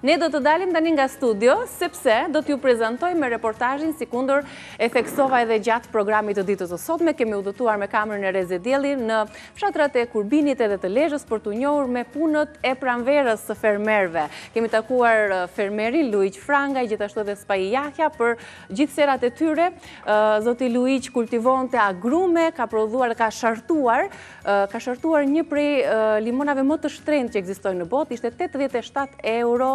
Ne do të dalim tani nga studio, sepse do t'ju prezantojmë reportazhin sikundër e theksova edhe gjatë programit të ditës së sotme, kemi udhëtuar me kamerën e Rreze Dielli në fshatrat e Kurbinit edhe të Lezhës për t'u njohur me punët e pranverës së fermerëve. Kemi takuar fermerin Luigj Frangaj, gjithashtu edhe Spahi Jahja për Gjithë serrat e tyre, zoti Luigj kultivonte agrume, ka prodhuar, ka shartuar, ka shartuar një prej limonave më të shtrenjtë që ekzistojnë në botë, ishte 87 euro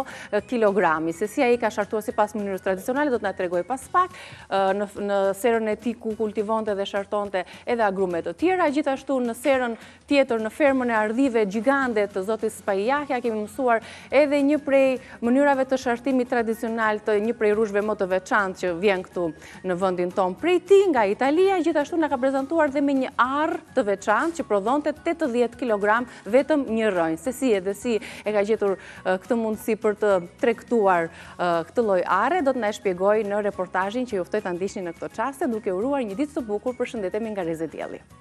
kilogrami. Se si ai ka shartuar sipas mënyrës tradicionale, do të na tregojë pas pak, në serrën e tij ku kultivonte dhe shartonte edhe agrume të tjera, gjithashtu në serrën tjetër në fermën e hardhive gjigante të zotit Spahi Jahja kemi mësuar edhe një prej mënyrave të shartimit tradicional të një prej rrushve më të veçantë që vjen këtu në vendin tonë prej tij nga Italia gjithashtu na ka prezantuar dhe me një arrë të veçantë që prodhonte 80 kg vetëm një rrënjë se si edhe si e ka gjetur këtë mundësi për të tregtuar këtë lloj arre do të na e shpjegojë në reportazhin që ju ftoj ta ndiqni në këto çaste duke ju uruar një ditë të bukur përshëndetemi nga Rreze Dielli.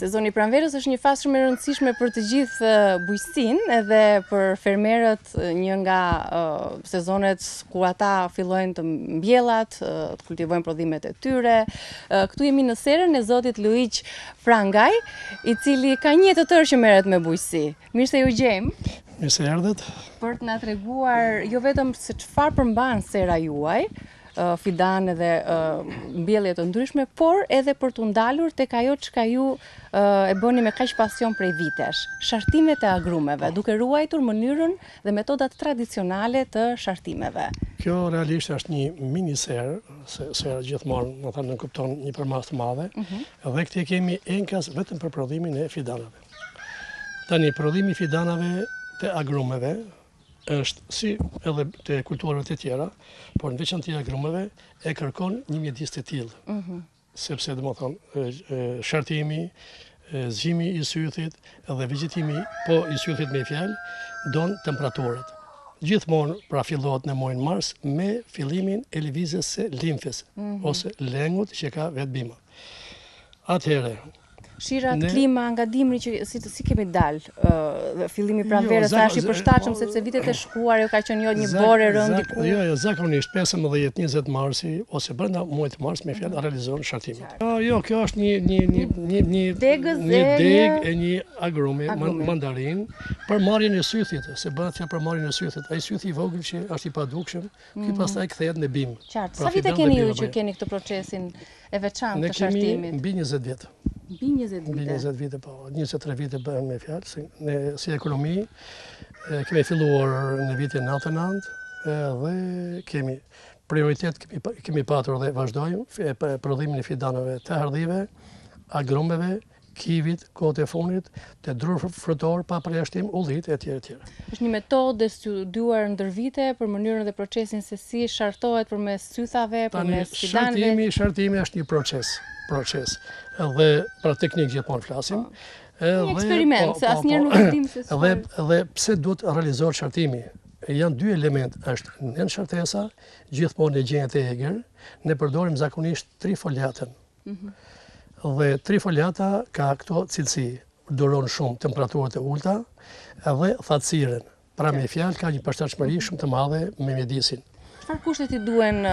Sezoni i pranverës është një fazë shumë e rëndësishme për të gjithë bujqësinë edhe për fermerët një nga sezonet ku ata fillojnë të mbjellat, të kultivojnë prodhimet e tyre, Këtu jemi në serrën e zotit Luigj Frangaj, i cili ka një jetë të tërë që merret me bujqësi. Mirë se ju gjejmë. Mirë se erdhët. Për të na treguar jo vetëm se çfarë përmban serra juaj, fidane dhe mbjellje të ndryshme, por edhe për t'u ndalur tek ajo çka ju e bëni me kaq pasion prej vitesh, shartimet e agrumeve, po. duke ruajtur mënyrën dhe metodat tradicionale të shartimeve. Kjo realisht është një miniserrë, se serra gjithmonë, me thënë, nënkupton një përmasë të madhe, dhe këtu e kemi enkas vetëm për prodhimin e fidanave. Tani, prodhimi i fidanave të agrumeve, është si edhe të kulturave të tjera, por në veçanti agrumeve, e kërkon një mjedis të tillë. sepse domethënë shartimi, zgjimi i sythit dhe vegjetimi po i sythit me fjalë don temperaturat. Gjithmonë pra fillohet në muajin mars me fillimin e lëvizjes së limfës mhm. ose lëngut që ka vetë bima. Atëherë, shirat, klima, nga dimri që si si kemi dal, ë fillimi jo, pranverës jo, është i përshtatshëm po, sepse vitet e shkuara jo ka qenë jo një borë e rëndë ku. Jo, jo, zakonisht 15-20 marsi ose brenda muajit të mars me fjalë mm. realizohen shartimet. Jo, jo, kjo është një një një një një degëz një degë e një agrumi mandarin për marrjen e sythit, se bëhet fjalë për marrjen e sythit. Ai sythi i vogël që është i padukshëm, Ky mm. pastaj kthehet në bimë. Qartë. Pra, Sa vite keni ju që keni këtë procesin e veçantë të shartimit? Ne kemi mbi 20 vjet. Mbi 20 vite. Mbi 20 vite po, 23 vite bëhem me fjalë si ne si ekonomi kemi filluar në vitin 99 dhe kemi prioritet kemi kemi patur dhe vazhdojmë prodhimin e fidanëve të hardhive, agrumeve, kivit kohët e fundit, te drufrutorët pa përjashtim ullirit etj etj. Është një metodë e studiuar ndër vite për mënyrën dhe procesin se si shartohet përmes sythave, përmes fidanëve. Tani shartimi, shartimi është një proces, proces dhe pra teknik gjithmonë flasim. Një eksperiment, po, se po, asnjëherë po. nuk e dimë se çfarë. Dhe dhe pse duhet të realizohet shartimi? Janë dy elementë, është nënshartesa, gjithmonë në gjendjet e egër, ne përdorim zakonisht trifoliatën. Dhe trifoliata ka këto cilësi, duron shumë temperaturat e ulta dhe thatësirën. Pra me fjalë ka një përshtatshmëri shumë të madhe me mjedisin. Çfarë kushtesh i duhen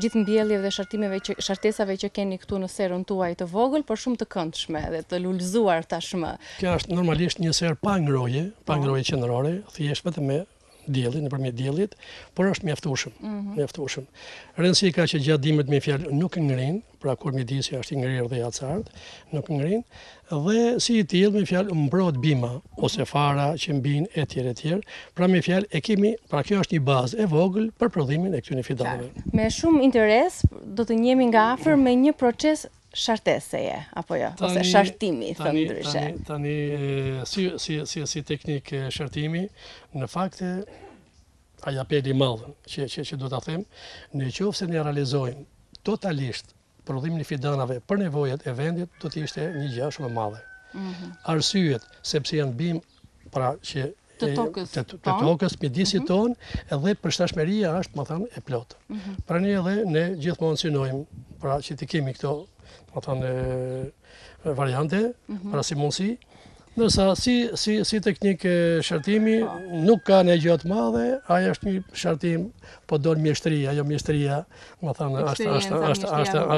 gjithë mbjelljeve shartimeve që shartesave që keni këtu në serën tuaj të vogël, por shumë të këndshme dhe të lulëzuar tashmë? Kjo është normalisht një serë pa ngrohje, pa po. ngrohje qendrore, thjesht vetëm me diellit, nëpërmjet diellit, por është mjaftueshëm, mm -hmm. mjaftueshëm. Rëndësi ka që gjatë dimrit me fjalë nuk ngrin, pra kur mjedisi është i ngrirë dhe i acartë, nuk ngrin, dhe si i tillë me fjalë mbrohet bima ose fara që mbin etj etj. Pra me fjalë e kemi, pra kjo është një bazë e vogël për prodhimin e këtyre fidanëve. Me shumë interes do të njihemi nga afër me një proces sharteseje, apo jo, ose shartimi, thënë ndryshe. Tani, si, si, si, si teknikë shartimi, në fakt, ai apeli i madh që që që do ta them, në qoftë se ne realizojmë totalisht prodhimin e fidanëve për nevojat e vendit, do të ishte një gjë shumë e madhe. Mm -hmm. Arsyet sepse janë bimë pra që të tokës tonë. Të tokës, mjedisit mhm. tonë, dhe përshtatshmëria është, më thënë, e plotë. Mhm. Pra një edhe ne gjithmonë synojmë, pra që të kemi këto, më thënë, variante, mhm. pra si mundësi, Ndërsa, si, si, si teknikë shartimi, po. nuk ka ndonjë gjë të madhe, ai është një shartim, po do mjeshtëri, ajo mjeshtëria, më thënë,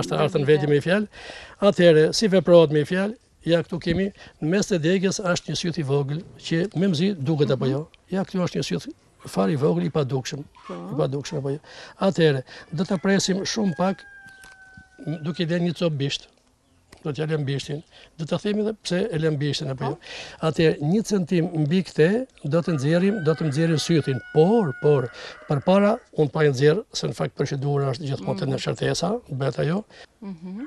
është në vete me një fjalë. Atëhere, si veprohet me një fjalë, Ja këtu kemi në mes të degës është një syth i vogël që me zi duket apo jo. Ja këtu është një syth fare i vogël i padukshëm. Po. I padukshëm apo jo. Atëherë, do ta presim shumë pak duke lënë një copë bisht. Do t'ja lëmë bishtin. Do të themi dhe pse e lëmë bishtin apo jo. Po. Atëherë, një centim mbi këtë do të nxjerrim, do të nxjerrim sythin, por, por përpara un pa nxjerr se në fakt procedura është gjithmonë të mm. nënshartesa, bëhet ajo. Mhm.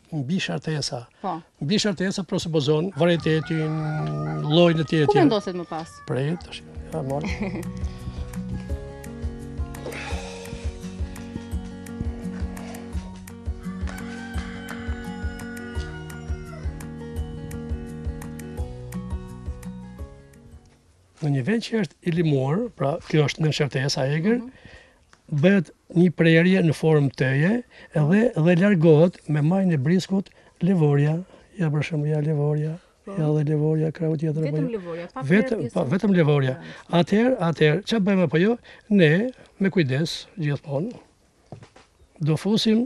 mbi shartesa. Po. Mbi shartesa presupozon varietetin, llojin e tij etj. Ku vendoset më pas? Prej tash. Ja, marrim. Në një vend që është i lëmuar, pra kjo është nënshartesa e egër, mm -hmm. bëhet një prerje në formë T-je dhe dhe largohet me majën e briskut levorja, ja për shembull ja levorja, po. ja dhe levorja, krahu tjetër vetëm po, levorja, pa vetëm pa, vetëm levorja. Atëherë, atëherë çfarë bëjmë apo jo? Ne me kujdes gjithmonë do fusim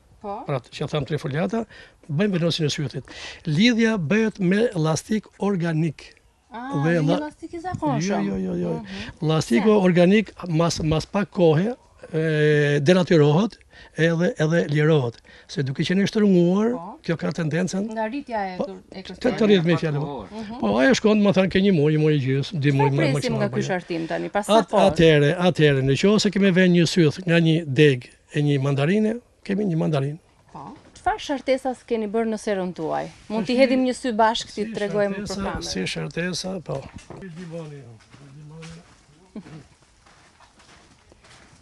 Po. Pra, që thamë trifoliata, bëjmë vendosjen e sythit. Lidhja bëhet me llastik organik. Ah, dhe një llastik i zakonshëm. Jo, jo, jo, jo. Mhm. Llastiku organik mas, mas pak kohë denatyrohet edhe edhe lirohet se duke qenë shtrënguar po. kjo ka tendencën nga rritja e po, e kësaj të të rrit me fjalë po. Mhm. po ajo shkon domethënë ke një muaj një muaj gjys dy muaj më maksimum nga ky shartim tani pas sa po atëherë atëherë në qoftë se kemi vënë një syth nga një degë E një mandarine, kemi një mandarinë. Po. Çfarë shartesa keni bërë në serrën tuaj? Mund t'i hedhim një sy bashkë t'i tregojmë për kamerë. Si shartesa, po.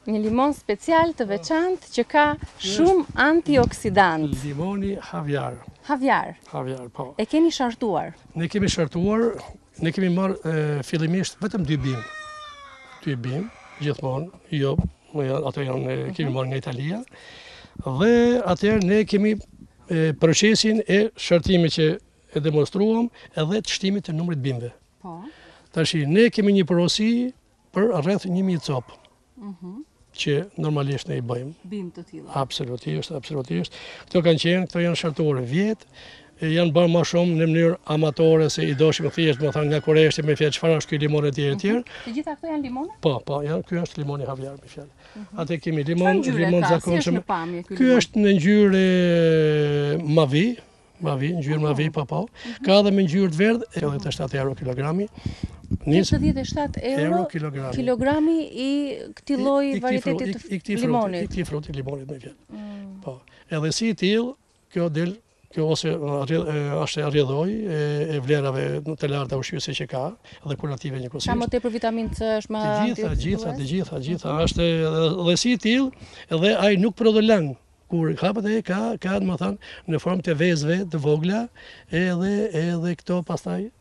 Një limon special të veçantë që ka shumë antioksidant. Limoni havjar. Havjar. Havjar, po. E keni shartuar? Ne kemi shartuar, ne kemi marrë fillimisht vetëm dy bimë. Dy bimë, gjithmonë, jo Më janë, ato janë, e, kemi marrë nga Italia. Dhe atëherë ne kemi e, procesin e shartimit që e demonstruam edhe të shtimit të numrit bimëve. Po. Tash ne kemi një porosi për rreth 1000 copë që normalisht ne i bëjmë. Bimë të tilla. Absolutisht, absolutisht. Këto kanë qenë, këto janë shartuar vjet, E janë bërë më shumë në mënyrë amatore se i doshim thjesht, domethënë nga kureshtja me fjalë çfarë është ky limon e tjera, etj. Mhm. Të gjitha këto janë limonë? Po, po, janë ky është limoni havjar me fjalë. Mhm. Atë kemi limon, limon zakonshëm. Ky është në ngjyrë mavi, mavi, ngjyrë mhm. mavi pa po. Ka edhe me ngjyrë të verdhë, edhe të 7 euro kilogrami. 27 euro, euro kilogrami. kilogrami i këtij lloji varieteti të limonit. I këtij fruti të limonit me fjalë. Mm. Po. Edhe si i tillë, Kjo del, kjo ose rrjedh, është rrjedhojë e vlerave të larta ushqyese që ka dhe kurative njëkohësisht. Sa më tepër vitaminë C është më anti. Të gjitha, gjitha, të gjitha, gjitha, është dhe si i tillë edhe ai nuk prodhon lang kur hapet e ka ka domethënë në formë të vezëve të vogla edhe edhe këto pastaj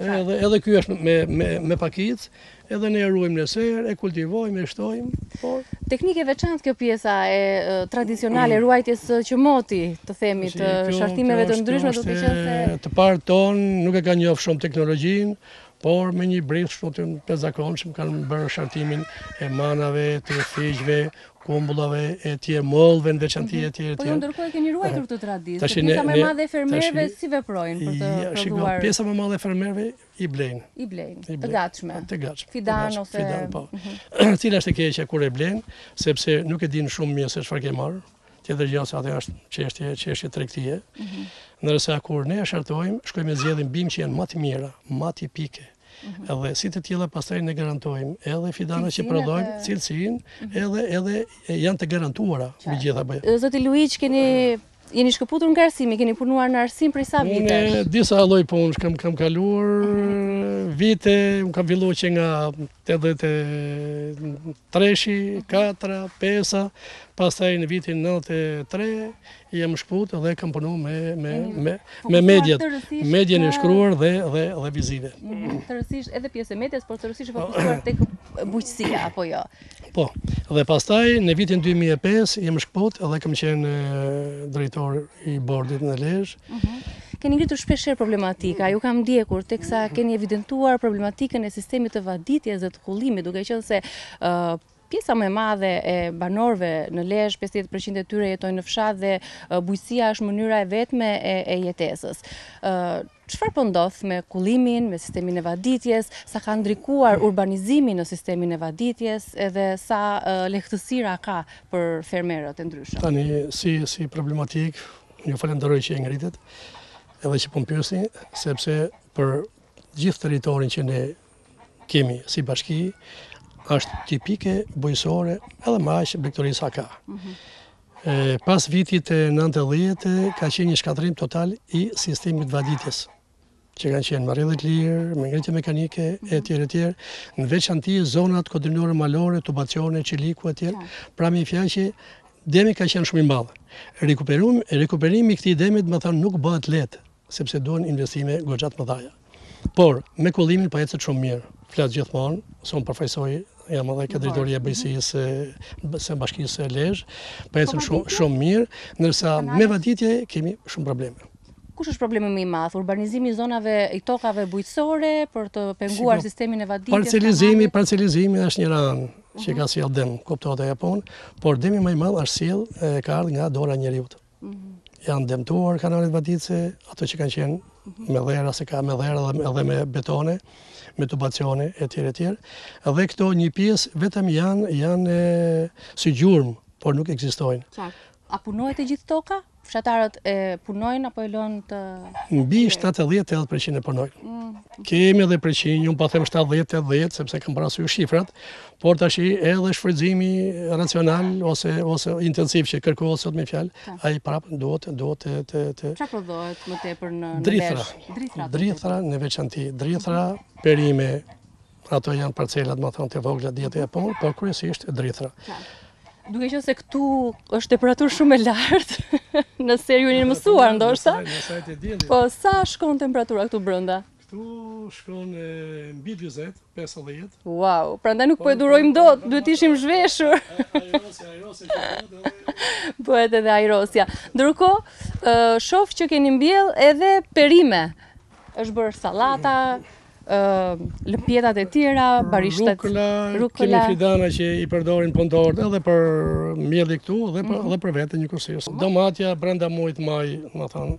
Edhe edhe ky është me me me pakicë, edhe ne e ruajmë në serë, e kultivojmë, e shtojmë, por teknikë e veçantë kjo pjesa e tradicionale ruajtjes së qëmotit, të themi të shartimeve të ndryshme do të thotë se të parët tanë nuk e kanë njoh shumë teknologjinë, por me një brisk shartimi të zakonshëm kanë bërë shartimin e manave, të fiqve, kumbullave etj, mollëve në veçanti etj etj. Po ju ndërkohë e keni ruajtur këtë traditë, se pjesa më e madhe e fermerëve si veprojnë për të prodhuar? Shiko, pjesa më e madhe e fermerëve i blejnë. I blejnë, të gatshme. Të gatshme. Fidan ose Fidan, po. Cila është e keqja kur e blejnë, sepse nuk e dinë shumë mirë se çfarë ke marrë. Tjetër gjë se ajo është çështje, çështje tregtie. Mhm. Ndërsa kur ne e shartojmë, shkojmë e zgjedhim bimë që janë më të mira, më tipike. Edhe si të tilla pastaj ne garantojmë edhe fidana që prodhojmë, cilësinë, mhm. edhe, edhe janë të garantuara me gjitha bëjë. Po zoti Luigj, keni Jeni shkëputur nga arsimi, keni punuar në arsim prej sa vitesh? Unë disa lloj punësh kam, kam kaluar, vite, unë kam fillu që nga 80, Treshi, katra, pesa, pastaj në vitin 93 jam shkput dhe kam punu me, me, me, po me mediat, medien e shkruar dhe, dhe, dhe vizive. Mhm, tërësisht edhe pjesë e medias, por tërësisht e fokusuar po. tek bujqësia, apo jo? Po, dhe pastaj në vitin 2005 jam shkput dhe kam qenë drejtor i bordit në Lezhë. Mhm. Keni ngritur shpeshherë problematika, ju kam ndjekur, teksa keni evidentuar problematikën e sistemit të vaditjes dhe të kullimit, duke qenë se pjesa më e madhe e banorëve në Lezhë, 50% e tyre jetojnë në fshat dhe bujqësia është mënyra e vetme e jetesës. Çfarë po ndodh me kullimin, me sistemin e vaditjes, sa ka ndikuar urbanizimi në sistemin e vaditjes edhe sa lehtësira ka për fermerët e ndryshëm? Tani, si, si problematikë, unë ju falenderoj që e ngritët, edhe që po më pyesni, sepse për gjithë territorin që ne kemi si bashki, është tipike bujqësore edhe më pak blegtori ka. Mhm. Pas vitit nëntëdhjetë ka qenë një shkatërrim total i sistemit të vaditjes që kanë qenë me rrjedhje të lirë, me ngritje mekanike, e tjere, e tjere, në veçanti zonat kodrinore malore, tubacione, çeliku, e tjere, pra me një fjalë që dëmi ka qenë shumë i madh. Rekuperimi i këtij dëmi, domethënë, nuk bëhet lehtë, sepse duhen investime goxha të mëdha. Por, me kullimin po ecet shumë mirë. Flas gjithmonë, se unë përfaqësoj jam edhe këtë drejtori e bujqësisë së bashkisë së Lezhë, po ecën shumë shumë mirë, ndërsa me vaditje kemi shumë probleme. Kush është problemi më i madh? Urbanizimi i zonave i tokave bujqësore po e pengon si, po, sistemin e vaditjes? Parcelizimi, parcelizimi është njëra që ka sjellë dëm, kuptohet ajo punë, por dëmi më i madh është sjellë, ka ardhur nga dora e njeriut. Janë dëmtuar kanalet vaditëse, ato që kanë qenë me dhera, se ka me dhera dhe me betone, me tubacione, e tjere, tjere. Dhe këto një pjesë vetëm janë, janë si gjurmë, por nuk ekzistojnë. Qartë. A punohet e gjithë toka? Fshatarët e punojnë apo e lënë të... Mbi 70-80% e punojnë. Mm. Kemi edhe përqindje, unë pa po them 70-80, sepse kam parasysh shifrat, Por tashi edhe shfrytëzimi racional ose ose intensiv që kërkohet sot me fjalë, po. ai prap duhet duhet të të të Çfarë prodhohet më tepër në drithra, drithra, drithra në veçanti, drithra, perime, ato janë parcelat, domethënë, të vogla, djetë e por, por kryesisht drithra. Duke që se këtu është temperaturë shumë e lartë, nëse ju jeni mësuar, ndoshta, po sa shkon temperatura këtu brenda? Këtu shkon mbi dyzet, pesëdhjetë. Wow, prandaj nuk po e durojmë dot, duhet të ishim zhveshur. Ajrosja, ajrosja që bëhet edhe... Bëhet edhe ajrosja. Ndërkohë, shoh që keni mbjellë edhe perime. është bërë sallata, lëpjetat e tjera, barishtet... Rukola, kemi fidana që i përdorin punëtorët po edhe për mbjellë këtu dhe për, mhm. dhe për vete njëkohësisht. Domatja brenda muajit maj, domethënë,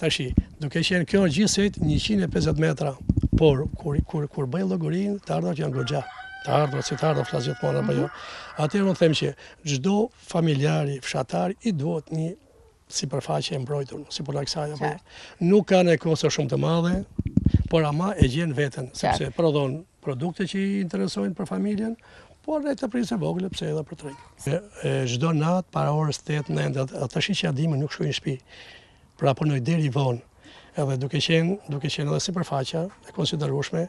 Tashi, duke qenë kjo gjithsejt njëqind e pesëdhjetë metra, por kur kur kur bëj llogarinë, të ardhurat janë goxha. Të ardhurat, si të ardhurat flas gjithmonë apo jo. Mhm. Atëherë unë them që çdo familjari, fshatari i duhet një sipërfaqe e mbrojtur, si për relaks, apo jo. Nuk kanë kosto shumë të madhe, por ama e gjen veten, sepse prodhon produkte që i interesojnë për familjen, por dhe teprica e vogële, pse edhe për treg. Çdo natë para orës 8 nëntës, tashi që agdimet nuk shkoj në shtëpi. Pra punoj deri vonë, edhe duke qenë, duke qenë edhe sipërfaqja e konsiderueshme,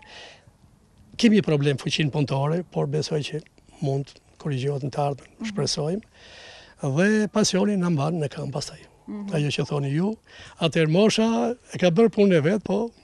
kemi problem fuqinë punëtore, por besoj që mund të korrigjohet në të ardhmen, mhm. shpresojmë. Dhe pasioni na mban në këmbë pastaj. Mhm. Ajo që thoni ju, atëherë mosha e ka bërë punën e vet, po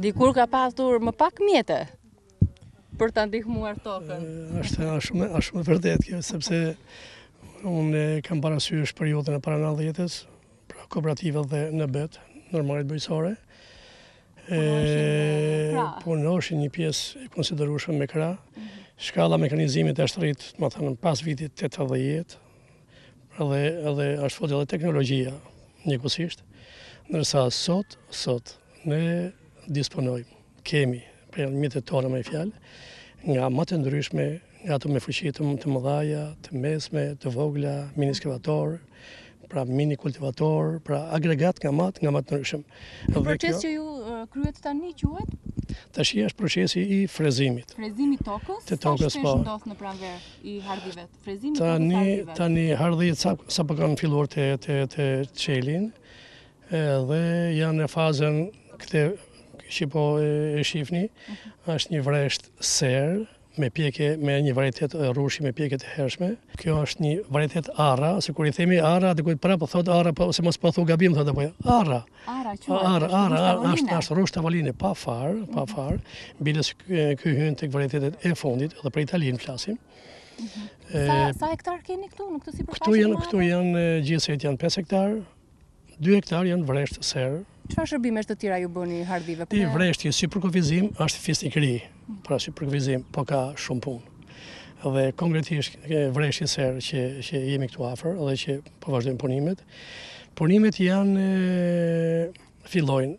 Dikur ka pasur më pak mjete, për ta ndihmuar tokën. Është ashtë shumë e vërtetë kjo, sepse unë kam parasysh periudhën e para nëntëdhjetës, pra kooperativat dhe NB-të, ndërmarrjet bujqësore, pra. punoshin një pjesë e konsiderueshme me krah, mhm. shkalla e mekanizimit është rritë, me thënë pas vitit 80, dhe, dhe është futë edhe teknologjia njëkohësisht, ndërsa sot, sot, ne disponojmë. Kemi prerë mjetet tona me fjalë nga më të ndryshme, nga ato me fuqi të mëdhaja, të mesme, të vogla, mini ekskavator, pra mini kultivator, pra agregat nga ma t', nga ma t'ndryshëm. Dhe procesi që ju kryet tani quhet? Tash është procesi i frezimit. Frezimi i tokës? Të tokës po. Sa ndodh në pranverë i hardhive? Frezimi tani, i tokës së hardhive? Tani hardhitë sa, sapo kanë filluar të, të, të çelin, Dhe janë në fazën këtë që po e shifni, mhm. është një vresht serrë, me pjekje, me një varietet rrushi me pjekje të hershme. Kjo është një varietet arra, se kur i themi arra, dhe dikujt prapë, thotë arra, po, se mos po thu gabim, thotë apo arra. Arra, që po, arra, arra, arra, është, është rrush tavoline, pa farë, pa mhm. farë, biles kjo hyn te varietetet e fundit, edhe për Italinë flasim. Mhm. Sa hektarë keni këtu, në këtë sipërfaqe? Këtu janë, këtu janë, gjithsej janë 5 hektarë, Dy hektarë janë vresht serrë. Çfarë shërbimesh të tjera u bëni hardhive? Vreshti, si përkufizim, është fisnikëri, pra si përkufizim, po ka shumë punë. Dhe konkretisht vreshti serrë që, që jemi këtu afër dhe që po vazhdojmë punimet. Punimet janë, fillojnë,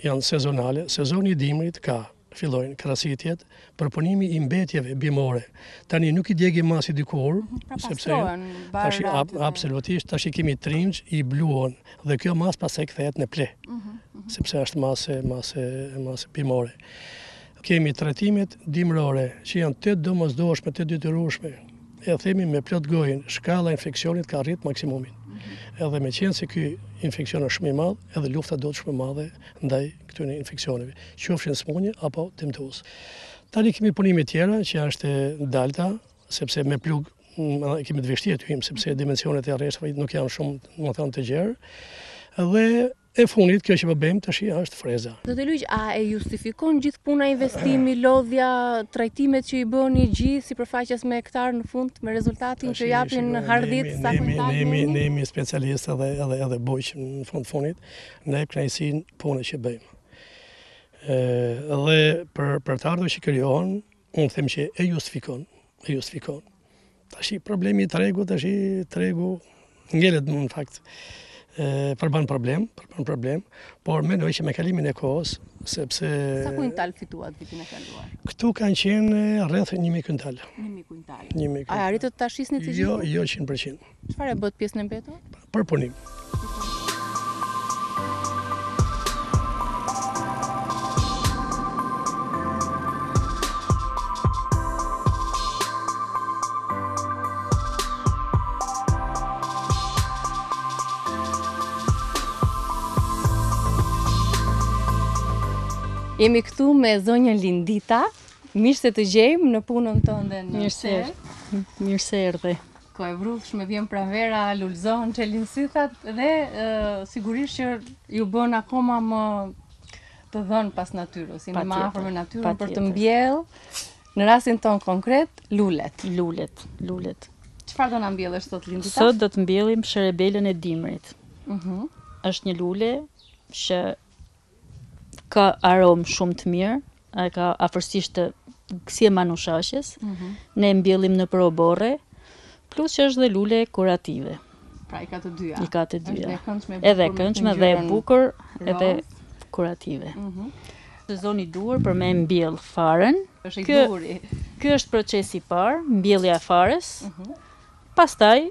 Janë sezonale, sezoni i dimrit ka, fillojnë krasitjet, përpunimi i mbetjeve bimore. Tani nuk i djegim ma si dikur, pra sepse tash absolutisht tash i kemi trinç, i bluon dhe kjo masë pastaj kthehet në pleh. Mhm, mhm. Sepse është masë masë masë bimore. Kemi trajtimet dimërore, që janë të domosdoshme, të detyrueshme. E themi me plot gojën, shkalla e infeksionit ka arrit maksimumin. Edhe meqenëse ky infeksion është shumë i madh, edhe lufta do jetë shumë e madhe ndaj këtyre infeksioneve, qofshin smunje apo dëmtues. Tani kemi punime tjera që është dalta, sepse me plug kemi të vështirë të hyjmë sepse dimensionet e rreshtave nuk janë shumë, me thënë të gjerë. Dhe E fundit kjo që po bëjmë tashi është freza. Zoti Luiq, a e justifikon gjithë puna investimi, lodhja, trajtimet që i bëni gjithë sipërfaqes me hektar në fund me rezultatin që japin hardhitë? Ne jemi specialistë edhe edhe edhe bujq në fund fundit, ne kënaqësi punën që bëjmë. Ë dhe për për të ardhurat që krijohen Unë them që e justifikon, e justifikon. Tashi problemi i tregut, tashi tregu ngelet në fakt përbën problem, përbën problem, por mendoj që me kalimin e kohës, sepse... Sa kuintal fituat vitin e kaluar? Këtu kanë qenë rreth 1.000 kuintal. 1.000 kuintal. A arritët ta shisni të gjithë? Jo, jo 100%. Çfarë e bëtë pjesën e mbetur? Përpunim. Jemi këtu me zonjën Lindita, mirë se të gjejmë në punën tënde. Mirë se erdhe. Kur e vrullshme vjen pranvera, lulëzon, çelin sythat dhe sigurisht që ju bën akoma më të dhënë pas natyrës, jemi më afër me natyrën për të mbjellë. Në rastin tonë konkret, lulet. Lulet, lulet. Çfarë do na mbjellësh sot Lindita? Sot do të mbjellim sherebelën e dimrit. Mhm. Është një lule që ka aromë shumë të mirë, e ka afërsisht si e manushaqes, mm -hmm. ne mbjellim në për oborre, plus që është dhe lule kurative. Pra i ka të dyja. I ka të dyja. Edhe këndshme, edhe, këndshme, dhe bukur, edhe kurative. Mm -hmm. Sezoni i duhur për me mbjell farën. Është i duhuri. Ky është procesi i parë, mbjellja e farës. Mm -hmm. Pastaj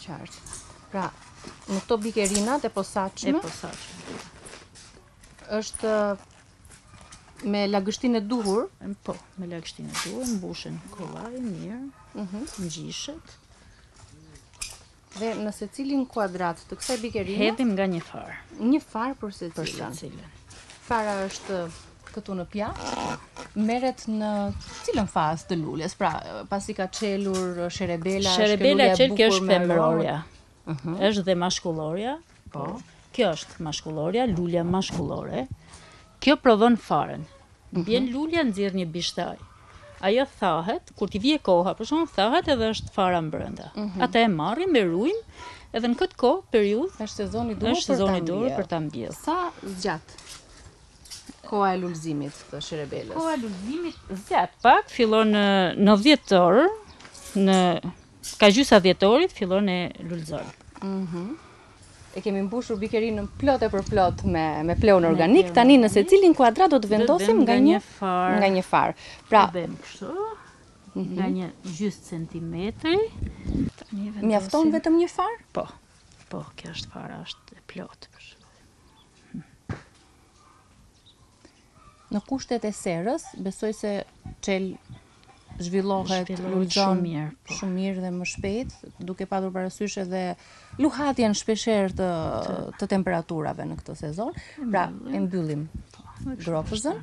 Qartë. Pra, në këto bikerinat e posaçme... E posaçme. Është me lagështinë e duhur? Po, me lagështinë e duhur, mbushen kollaj, mirë, mhm, ngjishet. Dhe në secilin kuadrat të kësaj bikerina hedhim nga një farë. Një farë për secilin. Për secilin. Fara është këtu në pjatë merret në cilën fazë të lules? Pra, pasi ka çelur sherebela, sherebela çel kjo është femërorja. Ëh. Mhm. Është dhe mashkullorja. Po. Kjo është mashkullorja, lulja mashkullore. Kjo prodhon farën. Mhm. Bien lulja, nxjerr një bishtajë. Ajo thahet, kur t'i vijë koha, pra shkon thahet edhe është fara mbrenda. Mhm. Atë e marrim e ruajmë, edhe në këtë kohë periudhë është sezoni i duhur për ta mbjellë. Për ta mbjellë. Sa zgjat? Koha e lulëzimit të shirebelës. Koha e lulëzimit zgjat pak, fillon në tetor, nga gjysa e tetorit fillon e lulëzon. Mhm. e kemi mbushur bikerinë plot e për plot me me pleh organik. Tani në secilin kuadrat do të vendosim nga një farë. Nga një farë. Pra, bëjmë kështu. Mhm. Nga një gjysmë centimetri. Tani vendosim. Mjafton vetëm një farë? Po. Po, kjo është fara, është e plotë. Në kushtet e serës, besoj se çel zhvillohet lulëzon mirë, po. shumë mirë dhe më shpejt, duke patur parasysh edhe luhatjen shpeshherë të, të temperaturave në këtë sezon. Pra, e mbyllim po, gropëzën.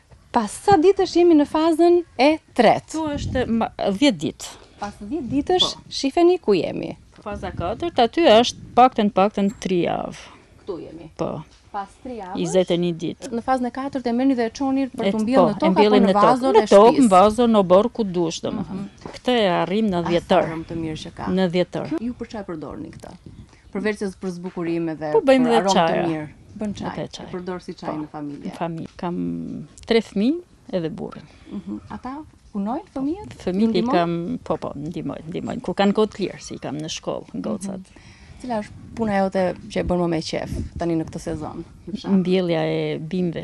Pas sa ditësh jemi në fazën e tretë? Këtu është dhjetë ditë. Pas dhjetë ditësh po. shifeni ku jemi. Faza e katërt, aty është paktën paktën tri javë. Këtu jemi. Po. Pas tri javë. 21 ditë. Në fazën e katërt e merrni dhe e çoni për të mbjellë po, në tokë apo në vazon e shtëpisë. Në tokë, në vazon, në oborr ku dush, domethënë. Mhm. Këtë e arrijmë në dhjetor. Në dhjetor. Ju për çfarë e përdorni këtë? Përveç se për zbukurim edhe po bëjmë dhe çaj të mirë. Bën çaj. Edhe çaj. E përdor si çaj po, në familje. Në familje. Kam tre fëmijë edhe burrin. Mhm. Mm Ata punojnë fëmijët? Fëmijët i kam, po po, ndihmojnë, ndihmojnë. Kur kanë kohë të lirë, se i kam në shkollë, mhm. gocat. Mm -hmm. Cila është puna jote që e bën më me qejf tani në këtë sezon? Mbjellja e bimëve.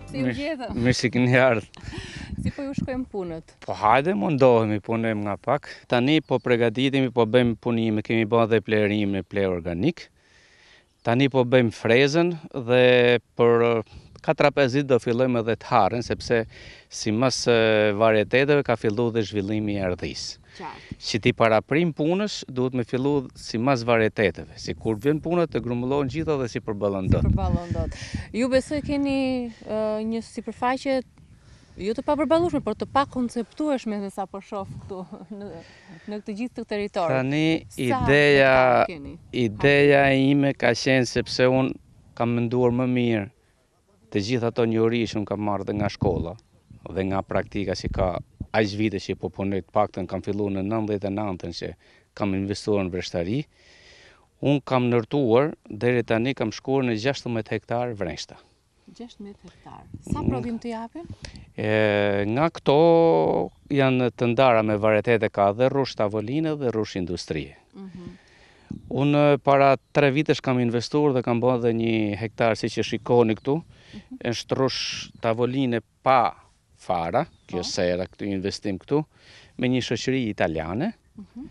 Si ju gjetëm? Mirë se keni ardhë. Si po ju shkojnë punët? Po hajde, mundohemi, punojmë nga pak. Tani po pregaditimi, po bëjmë punime, kemi bërë dhe plehërim me pleh organik. Tani po bëjmë frezën dhe për 4-5 ditë do fillojmë edhe të harrën, sepse simas varieteteve ka fillu dhe zhvillimi i hardhisë. Që t'i paraprijmë punës, duhet me fillu simas varieteteve, se kur vjen puna të grumbullohen gjitha dhe s'i përballon dot. S'i përballon dot. Ju besoj keni një sipërfaqe jo të papërballueshme, por të pakonceptueshme me sa po shoh këtu në në këtë gjithë këtë territor. Tani ideja ideja ime ka qenë sepse unë kam menduar më mirë Të gjithë ato njohuri që unë kam marrë dhe nga shkolla dhe nga praktika që ka aq vite që po punoj, të paktën kam filluar në 99-ën që kam investuar në vreshtari, unë kam ndërtuar deri tani kam shkuar në 16 hektar vreshta. 16 hektar. Sa prodhim të japin? E, nga këto janë të ndara me varietete ka dhe rrush tavoline dhe rrush industrie. Mm -hmm. Unë para tre vitesh kam investuar dhe kam bërë dhe një hektar siç e shikoni këtu, mhm. është rrush tavoline pa fara, kjo po. sera këtu investim këtu, me një shoqëri italiane, mhm.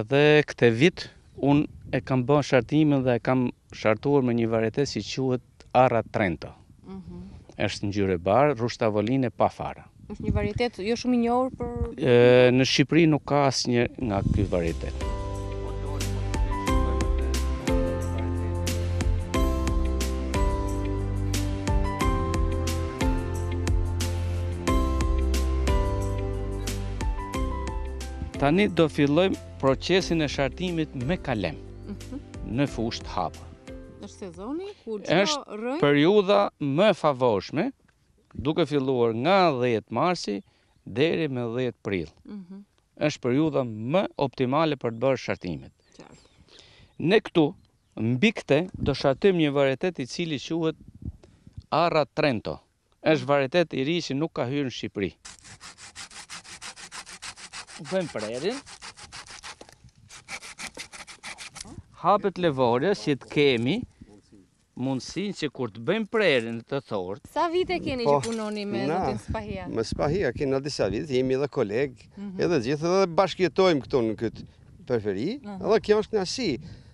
edhe këtë vit unë e kam bërë shartimin dhe kam Shartuar me një varietet që quhet Arra Trento. Është ngjyrë e bardhë, rrush tavoline pa fara. Është një varietet jo shumë i njohur për Në Shqipëri nuk ka asnjë nga ky varietet. Tani do fillojmë procesin e shartimit me kalem. mhm. në fushë të hapur. Është sezoni ku çdo rrënjë periudha më e favorshme duke filluar nga 10 marsi deri më 10 prill. Mhm. Është periudha më optimale për të bërë shartimet. Qartë. Ne këtu mbi këtë do shartojmë një varietet i cili quhet Arra Trento. Është varietet i ri që nuk ka hyrë në Shqipëri. Bëjmë prerjen. Hapet lëvorja që të kemi mundësin që kur të bëjmë prerjen të fortë. Sa vite keni po, që punoni me zotin Spahia? Me Spahinë kemi disa vite, jemi edhe kolegë, mhm. edhe gjithë edhe bashkjetojmë këtu në këtë periferi, mhm. edhe kjo është nga si.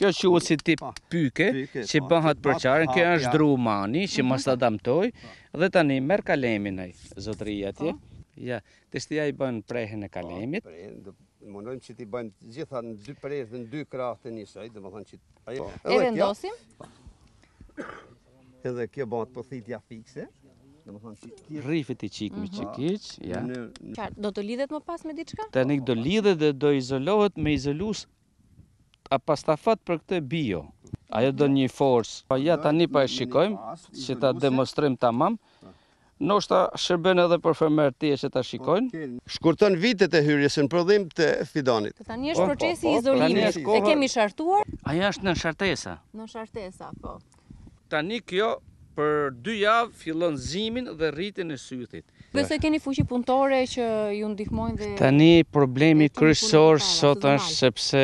Kjo quhet si tip po, pyke, pyke që po, bëhet për çarjen, kjo është dru mani që mhm. mos ta dëmtojë po. dhe tani merr kalemin ai, zotëria atje. Ja, tashti ai bën prerjen e kalemit. Mundohemi që t'i bëjmë gjithë në dy prerje dhe në dy krahët njësoj, domethënë që... E vendosim? Edhe kjo bëhet përputhja fikse. Rrifit i qik me qik i qik. Do të lidhet më pas me diçka? Tani do lidhet dhe do izolohet me izolus A pasta fat për këtë bio. Ajo don nji forcë. Po ja tani po e shikojmë që ta demostrojmë tamam. Ndoshta shërben edhe për fermerë tjerë që ta shikojnë. Shkurton vitet e hyrjes në prodhim të fidanit. Tani është procesi i izolimit. E kemi shartuar? Ajo është nënshartesa. Nënshartesa, po. Tani kjo për dy javë fillon zënien dhe rritjen e sythit. Besoj keni fuqi punëtore që ju ndihmojnë dhe Tani problemi kryesor sot është sepse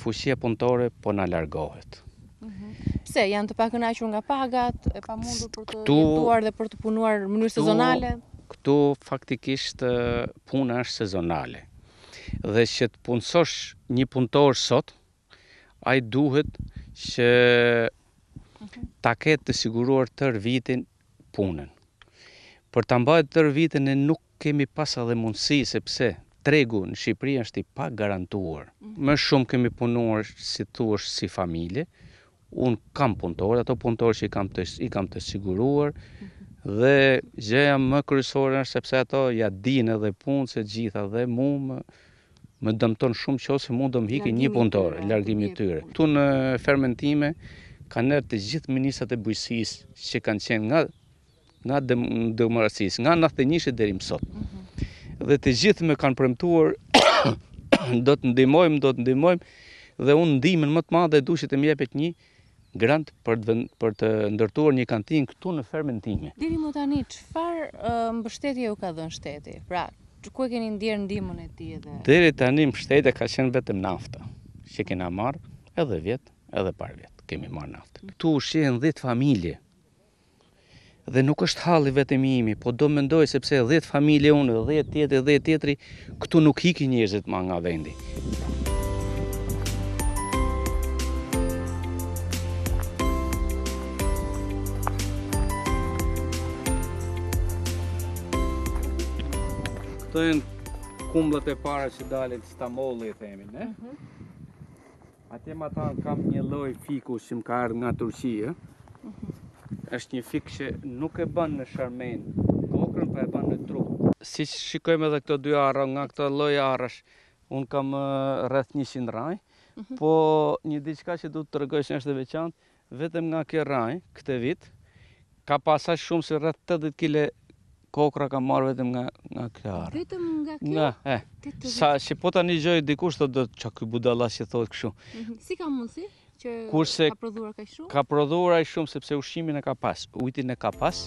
fuqia punëtore po na largohet. Pse janë të pakënaqur nga pagat, e pamundur për të jetuar dhe për të punuar në mënyrë sezonale? Këtu faktikisht puna është sezonale. Dhe që të punësosh një punëtor sot, Ai duhet që ta ketë të siguruar tërë vitin punën. Për ta mbajtur tërë vitin ne nuk kemi pas edhe mundësi sepse tregu në Shqipëri është i pagarantuar. Më shumë kemi punuar si thua si familje, Unë kam punëtorë, ato punëtorë që i kam të, i kam të siguruar dhe gjëja më kryesore është sepse ato ia dinë edhe punës të gjitha dhe mua më më dëmton shumë qoftë se mund të më hiki një punëtor, largimi i tyre. Këtu në fermën time kanë erdhë të gjithë ministrat e bujqësisë që kanë qenë nga nga demokracisë, nga 91-shi deri më sot. Mhm. Dhe të gjithë më kanë premtuar do të ndihmojmë, do të ndihmojmë dhe unë ndihmën më të madhe duhet të më jepet një grant për të për të ndërtuar një kantinë këtu në fermën time. Deri më tani çfarë mbështetje ju ka dhënë shteti? Pra, ku e keni ndjerë ndihmën e tij edhe? Deri tani mbështetja ka qenë vetëm nafta, që kena marr edhe vjet, edhe parvjet kemi marr naftë. Ktu ushqehen 10 familje Dhe nuk është halli vetëm i imi, po do mendoj sepse 10 familje unë, 10 tjetri, 10 tjetri, këtu nuk hikin njerëzit më nga vendi. Këto janë kumblat e para që dalin Stambolli, i themi, ne? Mhm. Atje matanë kam një lloj fiku që më ka ardhë nga Turqia. Mhm. është një fik që nuk e ban në shermen kokrën, por po e ban në trup. Siç shikojmë edhe këto dy arra, nga këto lloj arrash, unë kam rreth njëqind rraj, mhm. po një diçka që du të tregoj është e veçant, Vetëm nga kjo rraj, këtë vit, ka pas aq shumë si rreth tetëdhjetë kile kokrra kam marrë vetëm nga nga kjo arrë. Vetëm nga kjo? Nga, e. Këtë Sa që po ta nigjoj dikush thotë ça ky budalla që thotë kështu. Mhm. Si ka mundësi që Kurse, ka prodhuar kaq shumë? Ka prodhuar aq shumë sepse ushqimin e ka pas, ujtin e ka pas.